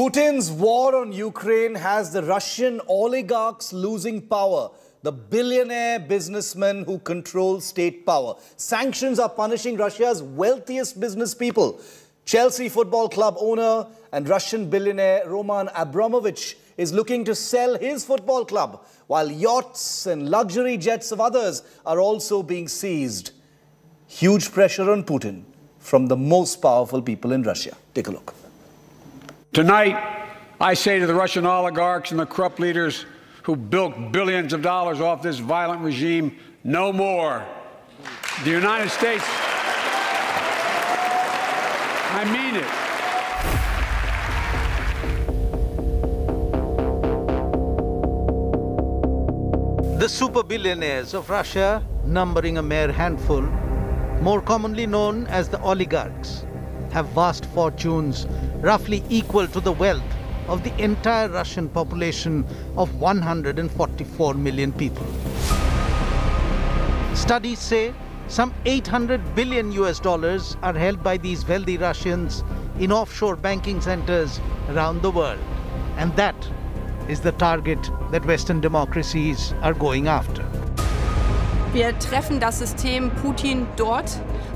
Putin's war on Ukraine has the Russian oligarchs losing power. The billionaire businessmen who control state power. Sanctions are punishing Russia's wealthiest business people. Chelsea Football Club owner and Russian billionaire Roman Abramovich is looking to sell his football club, while yachts and luxury jets of others are also being seized. Huge pressure on Putin from the most powerful people in Russia. Take a look. Tonight, I say to the Russian oligarchs and the corrupt leaders who built billions of dollars off this violent regime, no more. The United States, I mean it. The super billionaires of Russia, numbering a mere handful, more commonly known as the oligarchs, have vast fortunes roughly equal to the wealth of the entire Russian population of 144 million people. Studies say some 800 billion US dollars are held by these wealthy Russians in offshore banking centers around the world. And that is the target that Western democracies are going after. Wir treffen das System Putin dort,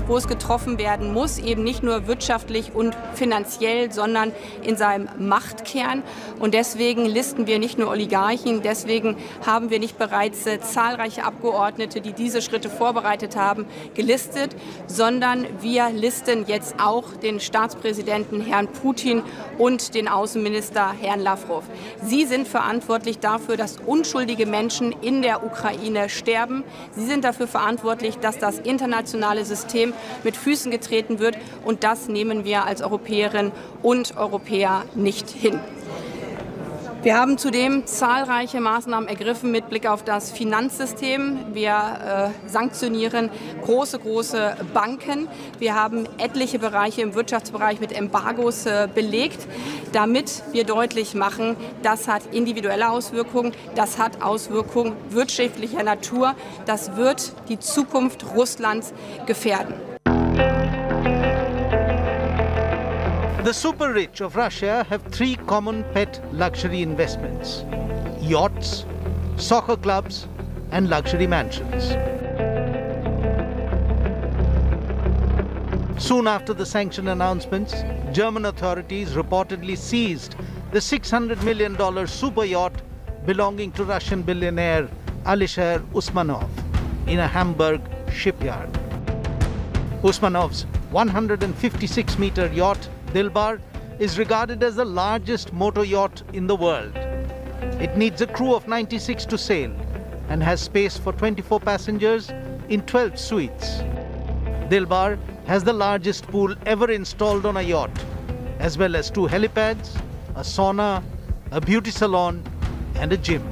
wo es getroffen werden muss, eben nicht nur wirtschaftlich und finanziell, sondern in seinem Machtkern. Und deswegen listen wir nicht nur Oligarchen, deswegen haben wir nicht bereits äh, zahlreiche Abgeordnete, die diese Schritte vorbereitet haben, gelistet, sondern wir listen jetzt auch den Staatspräsidenten Herrn Putin und den Außenminister Herrn Lavrov. Sie sind verantwortlich dafür, dass unschuldige Menschen in der Ukraine sterben. Sie sind dafür verantwortlich, dass das internationale System mit Füßen getreten wird. Und das nehmen wir als Europäerinnen und Europäer nicht hin. Wir haben zudem zahlreiche Maßnahmen ergriffen mit Blick auf das Finanzsystem. Wir äh, sanktionieren große, große Banken. Wir haben etliche Bereiche im Wirtschaftsbereich mit Embargos äh, belegt, damit wir deutlich machen, das hat individuelle Auswirkungen, das hat Auswirkungen wirtschaftlicher Natur, das wird die Zukunft Russlands gefährden. The super rich of Russia have three common pet luxury investments yachts, soccer clubs, and luxury mansions. Soon after the sanction announcements, German authorities reportedly seized the $600 million super yacht belonging to Russian billionaire Alisher Usmanov in a Hamburg shipyard. Usmanov's 156 meter yacht Dilbar is regarded as the largest motor yacht in the world. It needs a crew of 96 to sail and has space for 24 passengers in 12 suites. Dilbar has the largest pool ever installed on a yacht, as well as two helipads, a sauna, a beauty salon, and a gym.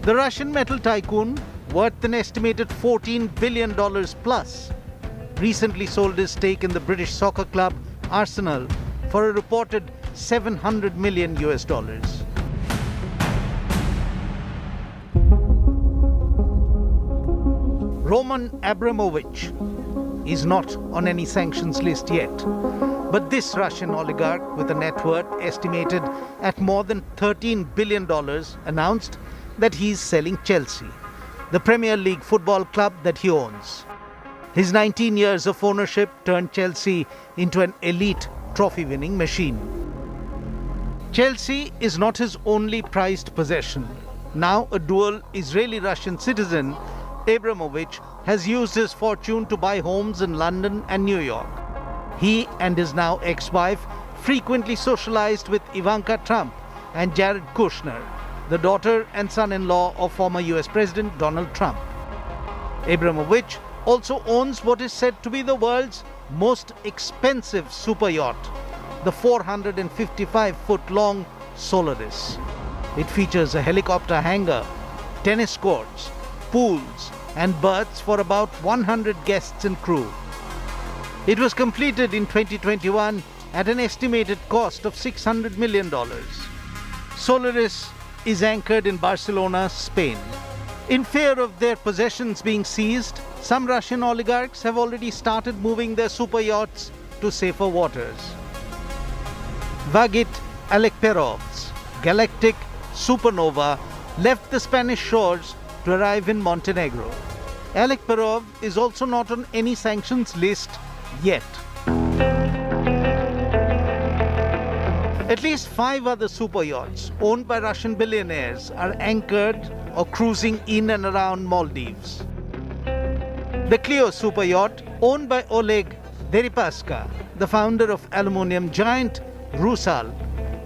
The Russian metal tycoon, worth an estimated $14 billion plus, recently sold his stake in the British soccer club Arsenal for a reported 700 million US dollars. Roman Abramovich is not on any sanctions list yet. But this Russian oligarch with a net worth estimated at more than $13 billion announced that he is selling Chelsea, the Premier League football club that he owns. His 19 years of ownership turned Chelsea into an elite trophy winning machine. Chelsea is not his only prized possession. Now, a dual Israeli Russian citizen, Abramovich has used his fortune to buy homes in London and New York. He and his now ex wife frequently socialized with Ivanka Trump and Jared Kushner, the daughter and son in law of former US President Donald Trump. Abramovich also owns what is said to be the world's most expensive super yacht, the 455 foot long Solaris. It features a helicopter hangar, tennis courts, pools, and berths for about 100 guests and crew. It was completed in 2021 at an estimated cost of $600 million. Solaris is anchored in Barcelona, Spain. In fear of their possessions being seized, some Russian oligarchs have already started moving their super yachts to safer waters. Vagit Alekperov's galactic supernova left the Spanish shores to arrive in Montenegro. Alekperov is also not on any sanctions list yet. At least five other super yachts owned by Russian billionaires are anchored or cruising in and around Maldives. The Clio super yacht, owned by Oleg Deripaska, the founder of aluminium giant Rusal,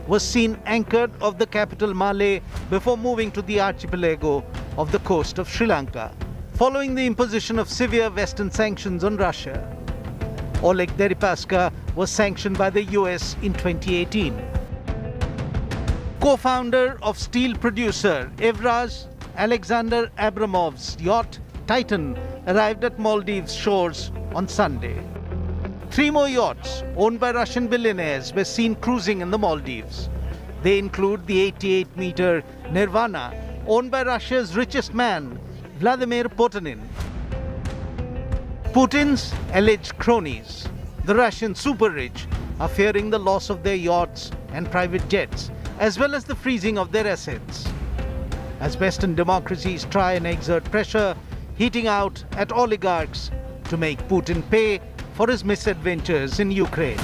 was seen anchored off the capital Male before moving to the archipelago of the coast of Sri Lanka, following the imposition of severe Western sanctions on Russia. Oleg Deripaska was sanctioned by the US in 2018. Co-founder of steel producer Evraz Alexander Abramov's yacht Titan arrived at Maldives shores on Sunday. Three more yachts owned by Russian billionaires were seen cruising in the Maldives. They include the 88 meter Nirvana, owned by Russia's richest man, Vladimir Potanin. Putin's alleged cronies, the Russian super rich, are fearing the loss of their yachts and private jets, as well as the freezing of their assets. As Western democracies try and exert pressure, heating out at oligarchs to make Putin pay for his misadventures in Ukraine.